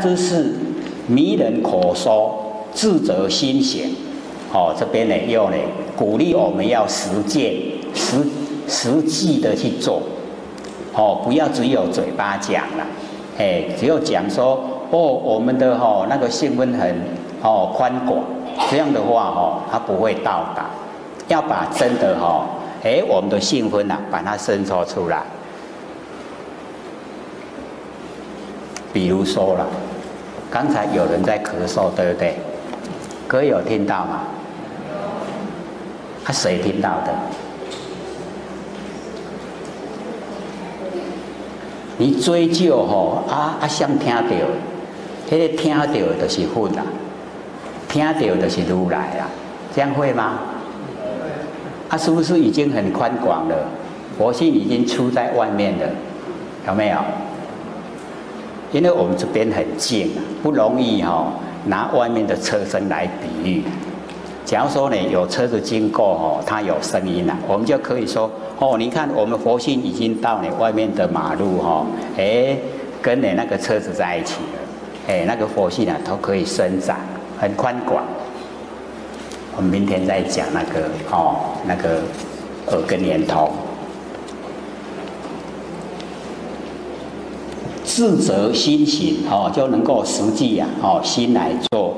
之是迷人口说，智者心行。哦，这边呢又呢鼓励我们要实践、实实际的去做。哦，不要只有嘴巴讲了，哎，只有讲说哦，我们的哈那个性分很哦宽广，这样的话哈，它不会到达。要把真的哈，哎，我们的性分呐，把它伸缩出来。比如说了，刚才有人在咳嗽，对不对？各位有听到吗？他谁听到的？你追究吼啊啊，想听到，迄个听到就是混啦，听到就是如来啦，这样会吗？啊，是不是已经很宽广了？佛性已经出在外面了，有没有？因为我们这边很近，不容易哈拿外面的车身来比喻。假如说呢有车子经过哦，它有声音了，我们就可以说哦，你看我们佛性已经到你外面的马路哈，哎，跟你那个车子在一起了，哎，那个佛性啊都可以伸展，很宽广。我们明天再讲那个哦，那个耳根连通。自责心行哦，就能够实际呀哦，心来做。